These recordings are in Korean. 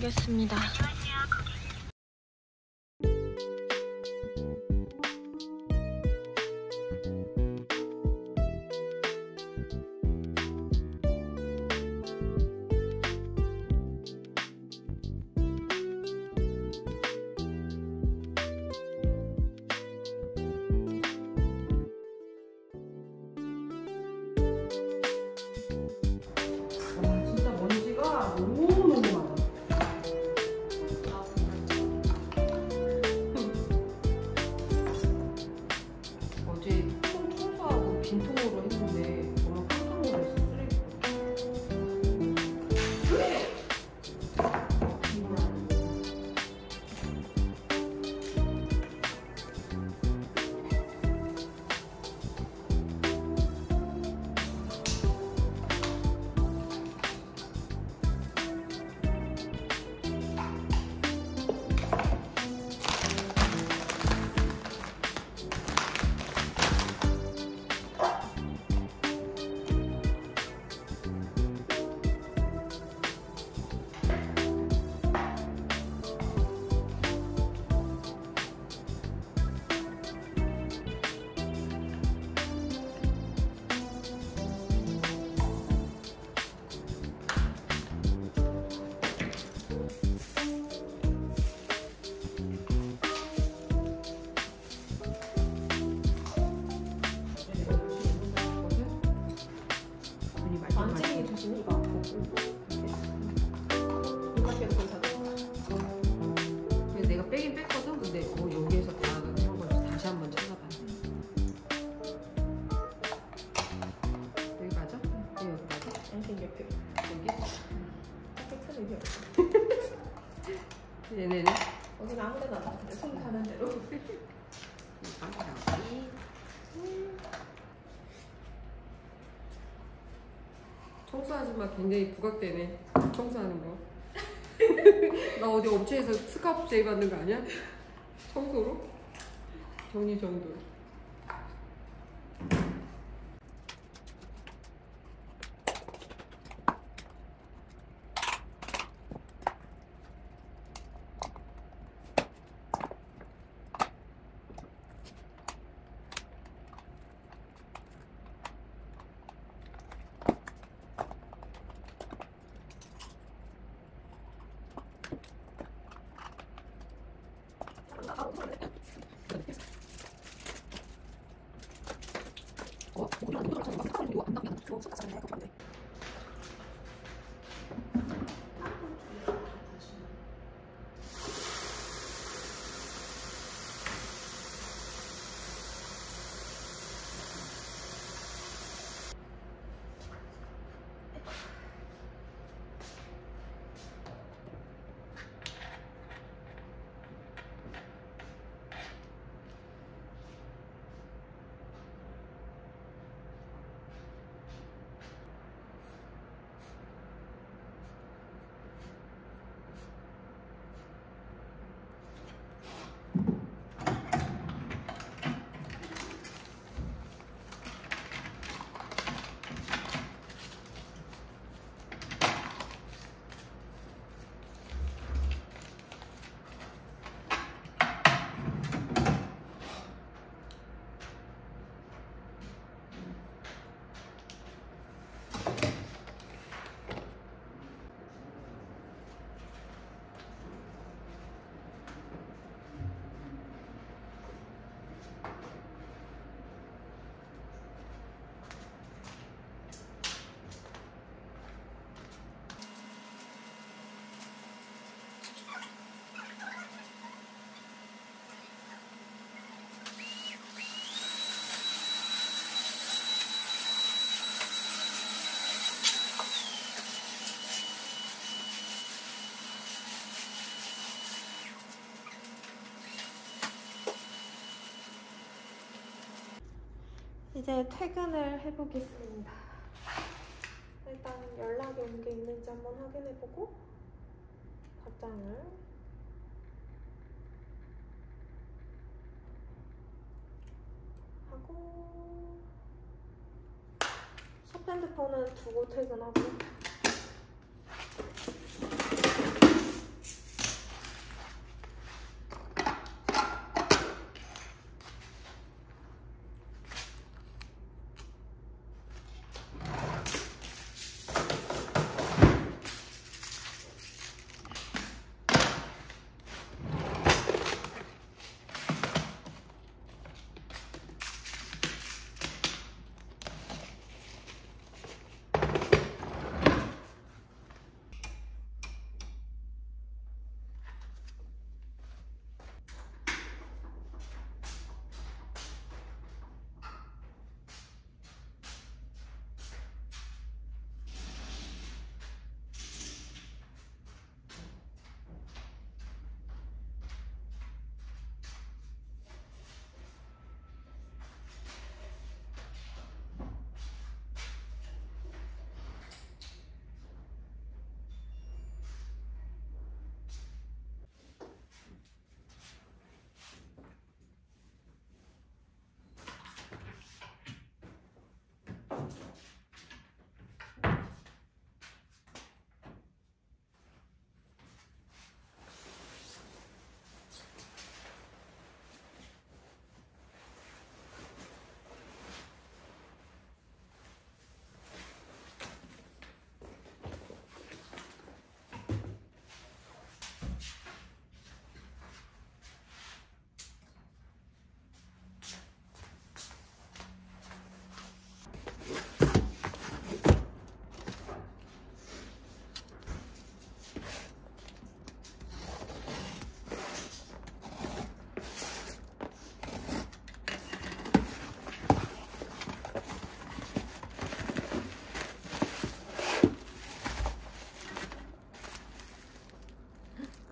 보겠습니다. 굉장히 부각되네. 청소하는 거. 나 어디 업체에서 스카프 제의 받는 거 아니야? 청소로? 정리 정돈. 이제 퇴근을 해보겠습니다. 일단 연락이 온 게 있는지 한번 확인해보고 답장을 하고 샵핸드폰은 두고 퇴근하고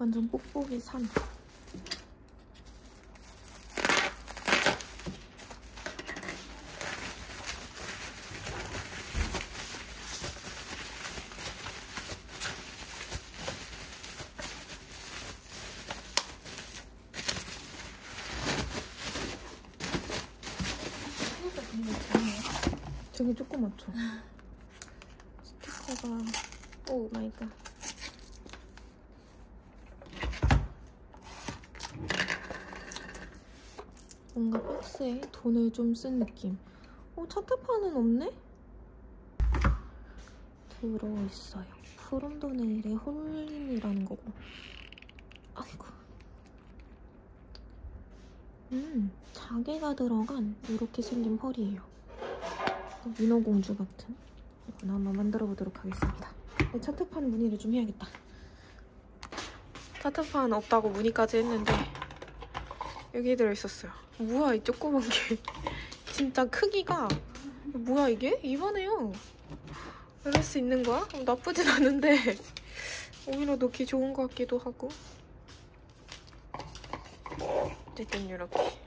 완전 뽁뽁이 산. 되게 조그맣죠? 스티커가 oh my god. 뭔가 박스에 돈을 좀 쓴 느낌. 어, 차트판은 없네? 들어있어요. 프롬더네일의 홀린이라는 거고. 아이고. 음, 자개가 들어간 이렇게 생긴 펄이에요. 민호공주 같은. 이거는 한번 만들어 보도록 하겠습니다. 네, 차트판 문의를 좀 해야겠다. 차트판 없다고 문의까지 했는데 여기 들어있었어요. 뭐야 이 조그만 게 진짜 크기가 뭐야 이게? 이만해요. 이럴 수 있는 거야? 어, 나쁘진 않은데 오히려 넣기 좋은 것 같기도 하고 어쨌든 이렇게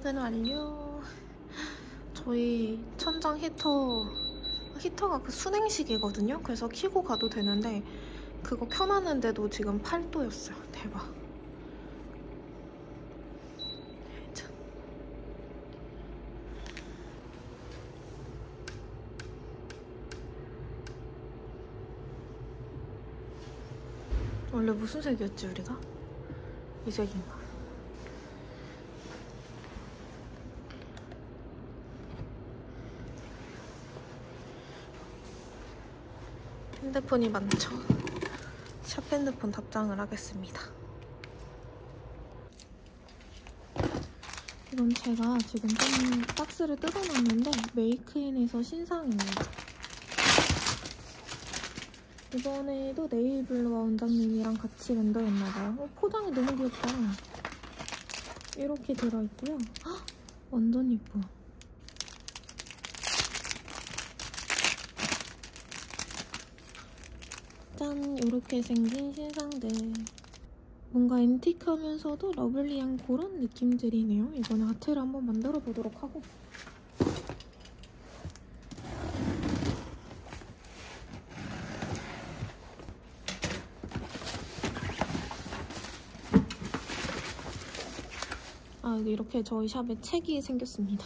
출근 완료. 저희 천장 히터 히터가 그 순행식이거든요. 그래서 키고 가도 되는데 그거 켜놨는데도 지금 8도였어요. 대박. 참. 원래 무슨 색이었지 우리가? 이 색인가? 핸드폰이 많죠. 샵 핸드폰 답장을 하겠습니다. 이건 제가 지금 좀 박스를 뜯어놨는데 메이크인에서 신상입니다. 이번에도 네일블루와 원장님이랑 같이 만들었나봐요. 어, 포장이 너무 귀엽다. 이렇게 들어있고요. 헉, 완전 예뻐. 짠! 이렇게 생긴 신상들. 뭔가 앤틱하면서도 러블리한 그런 느낌들이네요. 이번에 하트를 한번 만들어 보도록 하고. 아, 이렇게 저희 샵에 책이 생겼습니다.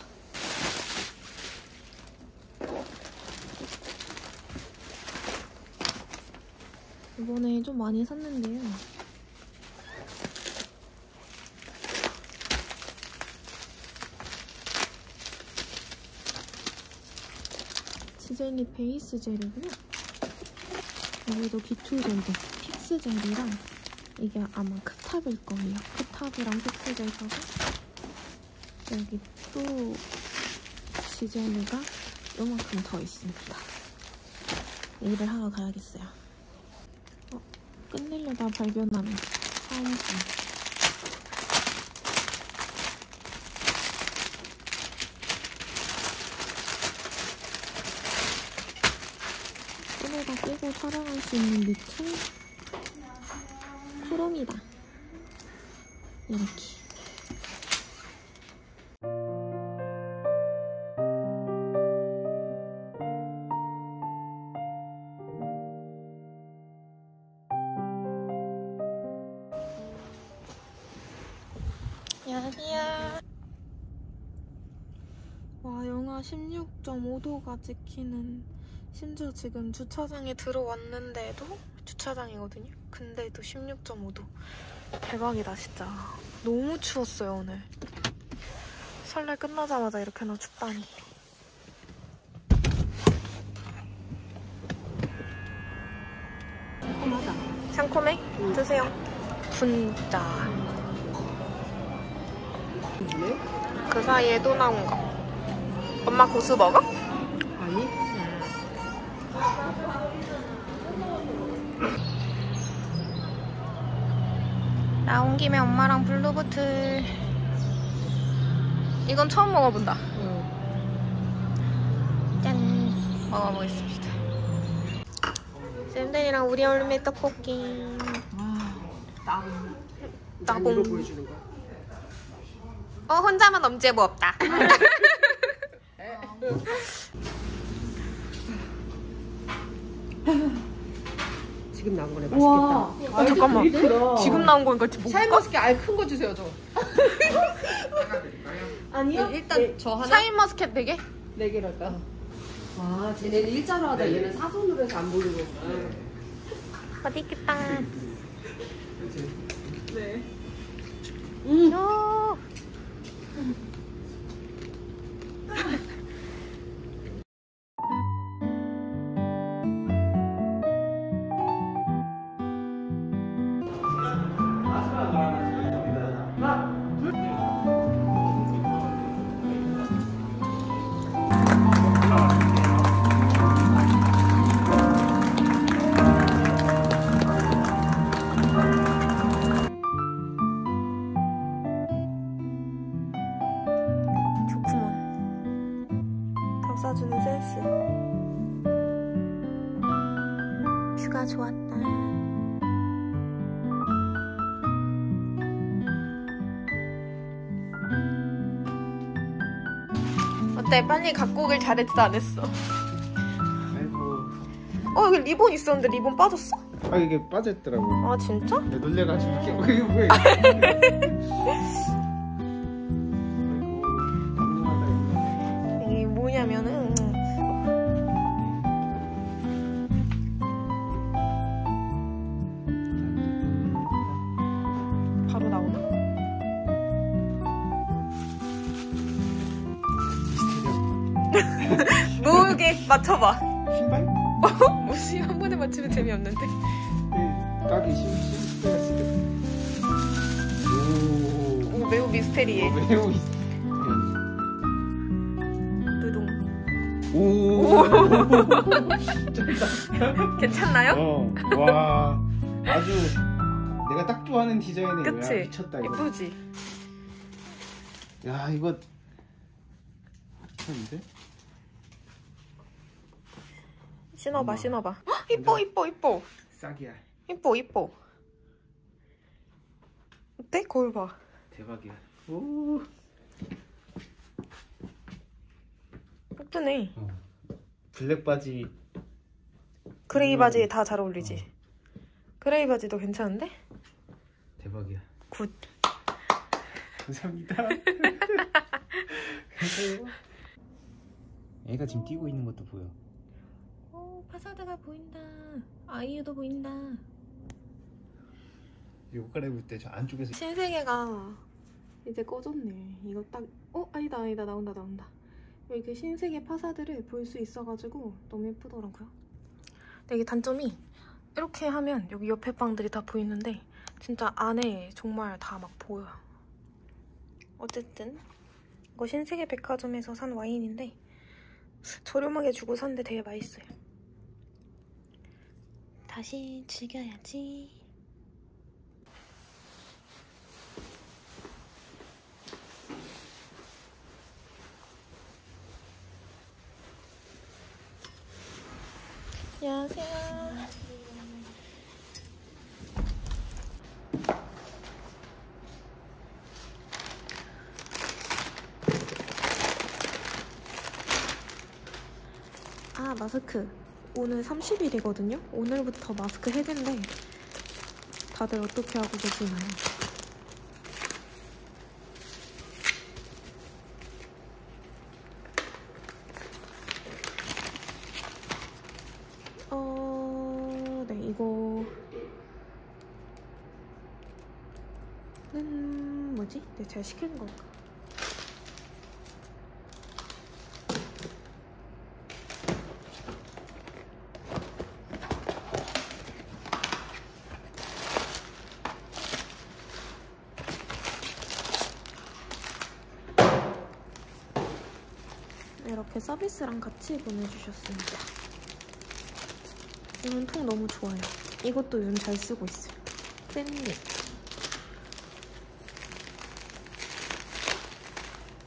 이번에 좀 많이 샀는데요. 지젤리 베이스 젤이고요. 여기도 기초 젤도 fix 젤이랑 이게 아마 크탑일 거예요. 크탑이랑 fix 젤 사고 여기 또 지젤리가 요만큼 더 있습니다. 일을 하러 가야겠어요. 어, 끝내려다 발견한 사은품. 손에다 끼고 촬영할 수 있는 니트 크롬이다. 이렇게. 16.5도가 찍히는 심지어 지금 주차장에 들어왔는데도 주차장이거든요. 근데도 16.5도. 대박이다, 진짜. 너무 추웠어요, 오늘. 설날 끝나자마자 이렇게나 춥다니. 조그마다. 상콤해? 드세요. 분짜. 왜? 그 사이에 또 나온 거. 엄마 고수 먹어? 아니? 나온 김에 엄마랑 블루보틀. 이건 처음 먹어본다. 응. 짠. 먹어보겠습니다. 쌤들이랑 우리 얼음의 떡볶이. 와, 따봉. 따봉. 거야? 어, 혼자만 엄지에 뭐 없다. 지금 나온 거네. 우와. 맛있겠다. 어, 잠깐만. 되게 크다. 지금 나온 거니까 지금? 샤인머스켓 알 큰 거 주세요, 저. 아니요? 일단 저 하나. 샤인머스켓 4개? 네 개랄까? 와, 쟤네는 일자로 하다 얘는 사선으로 해서 안 보이는 거구나. 어디 있겠다. 네. 음. 어때? 빨리 갖고 오길 잘했어, 안 했어? 아이고 어, 여기 리본 있었는데 리본 빠졌어? 아 이게 빠졌더라고 아, 진짜? 내 놀래가지고 이게 어, 맞춰봐. 신발? 뭐지? 한 번에 맞추면 재미없는데. 네, 까기 신발 쓰겠다 오 오, 매우 미스테리해. 어, 매우 있- 두둥. 오. 괜찮나요? 어. 와. 아주 내가 딱 좋아하는 디자인이에요. 그치? 야, 미쳤다 이거. 예쁘지? 야 이거 미쳤는데? 신어봐 어머. 신어봐 헉, 이뻐 이뻐 이뻐 싹이야. 이뻐 이뻐 어때? 거울 봐 대박이야. 오. 예쁘네 어. 블랙 바지 gray 음. 바지에 다잘 어울리지 gray 바지도 괜찮은데? 대박이야. good 감사합니다. 애가 지금 뛰고 있는 것도 보여. 오 파사드가 보인다. 아이유도 보인다. 옷 갈아입을 때 저 안쪽에서 신세계가 이제 꺼졌네. 이거 딱 어? 아니다 아니다 나온다 나온다. 이렇게 신세계 파사드를 볼 수 있어가지고 너무 예쁘더라고요. 근데 이게 단점이 이렇게 하면 여기 옆에 방들이 다 보이는데 진짜 안에 정말 다 막 보여요. 어쨌든 이거 신세계 백화점에서 산 와인인데 저렴하게 주고 샀는데 되게 맛있어요 다시 즐겨야지 안녕하세요. 아 마스크 오늘 30일이거든요. 오늘부터 마스크 해제인데 다들 어떻게 하고 계시나요? 어, 네, 이거. 는 뭐지? 네, 제가 시킨 건가? 이렇게 서비스랑 같이 보내주셨습니다. 이건 통 너무 좋아요. 이것도 요즘 잘 쓰고 있어요. 샌립.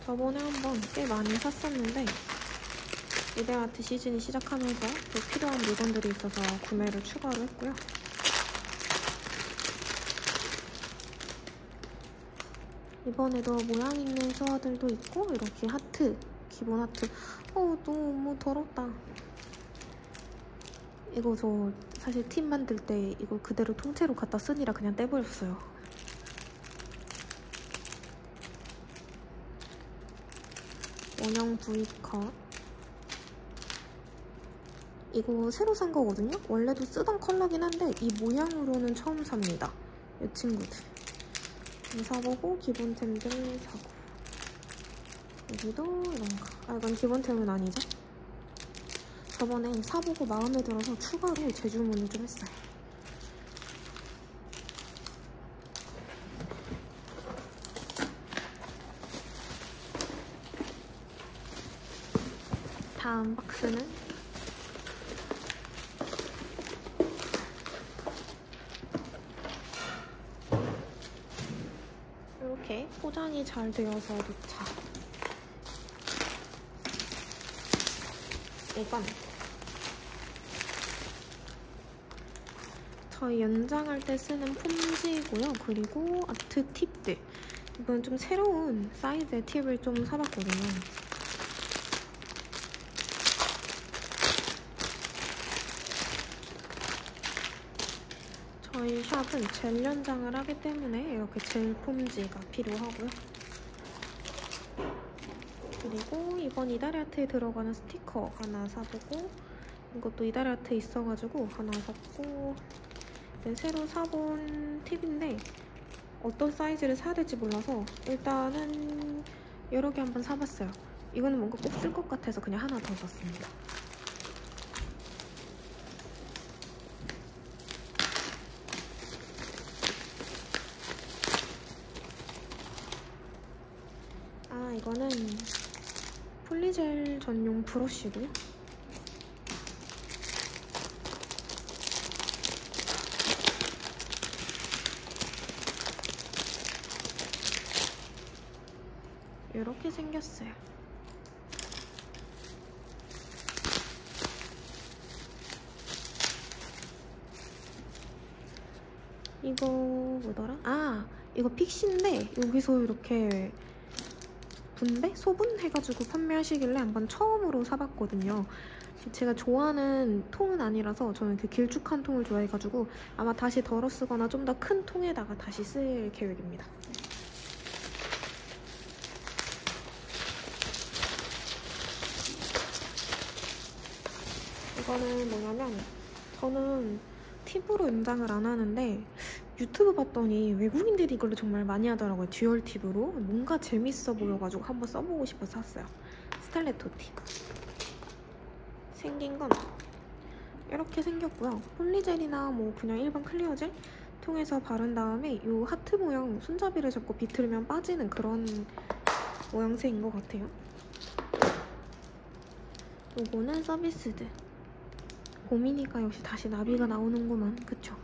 저번에 한번 꽤 많이 샀었는데 이데아트 시즌이 시작하면서 또 필요한 물건들이 있어서 구매를 추가로 했고요. 이번에도 모양 있는 스와들도 있고 이렇게 하트, 기본 하트. 어 너무 더럽다. 이거 저 사실 팀 만들 때 이거 그대로 통째로 갖다 쓰니라 그냥 떼버렸어요. 원형 V컷. 이거 새로 산 거거든요? 원래도 쓰던 컬러긴 한데 이 모양으로는 처음 삽니다. 이 친구들. 이 사보고 기본템들 사고. 여기도 이런 거. 아 이건 기본템은 아니죠? 저번에 사보고 마음에 들어서 추가로 재주문을 좀 했어요. 다음 박스는 이렇게 포장이 잘 되어서 도착. 이건 저희 연장할 때 쓰는 폼지고요. 그리고 아트 팁들. 이건 좀 새로운 사이즈의 팁을 좀 사봤거든요. 저희 샵은 젤 연장을 하기 때문에 이렇게 젤 폼지가 필요하고요. 그리고 이번 이다리아트에 들어가는 스티커 하나 사보고 이것도 이다리아트에 있어가지고 하나 샀고 네, 새로 사본 팁인데 어떤 사이즈를 사야 될지 몰라서 일단은 여러 개 한번 사봤어요. 이거는 뭔가 꼭 쓸 것 같아서 그냥 하나 더 샀습니다. 아 이거는 폴리젤 전용 브러쉬고요. 이렇게 생겼어요. 이거 뭐더라? 아 이거 픽시인데 여기서 이렇게 분배? 소분해가지고 판매하시길래 한번 처음으로 사봤거든요. 제가 좋아하는 통은 아니라서 저는 그 길쭉한 통을 좋아해가지고 아마 다시 덜어 쓰거나 좀 더 큰 통에다가 다시 쓸 계획입니다. 이거는 뭐냐면 저는 팁으로 연장을 안 하는데 유튜브 봤더니 외국인들이 이걸로 정말 많이 하더라고요. dual 팁으로. 뭔가 재밌어 보여가지고 한번 써보고 싶어서 샀어요. stiletto 팁. 생긴 건 이렇게 생겼고요. polygel이나 뭐 그냥 일반 clear젤 통해서 바른 다음에 이 하트 모양 손잡이를 잡고 비틀면 빠지는 그런 모양새인 것 같아요. 요거는 서비스드. 봄이니까 역시 다시 나비가 나오는구만. 그쵸?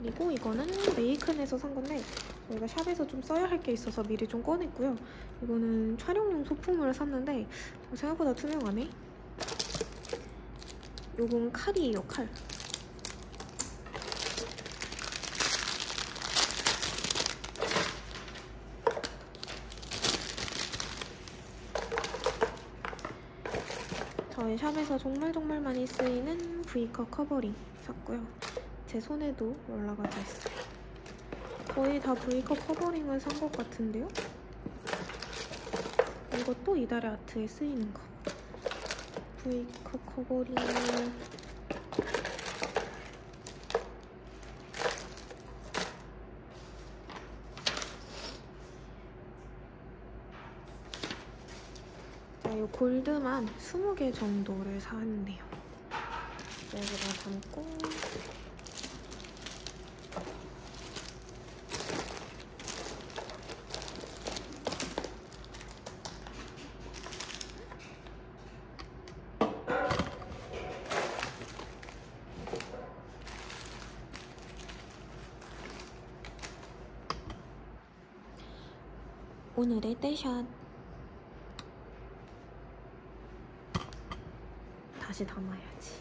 그리고 이거는 메이큰에서 산 건데 저희가 샵에서 좀 써야 할 게 있어서 미리 좀 꺼냈고요. 이거는 촬영용 소품을 샀는데 생각보다 투명하네. 요건 칼이에요, 칼. 저희 샵에서 정말 정말 많이 쓰이는 V컵 covering 샀고요. 제 손에도 올라가져 있어요. 거의 다 V컵 커버링을 산 것 같은데요? 이것도 이달의 아트에 쓰이는 거. V컵 covering. 자, 이 골드만 20개 정도를 샀네요. 여기다 담고 오늘의 떼샷. 다시 담아야지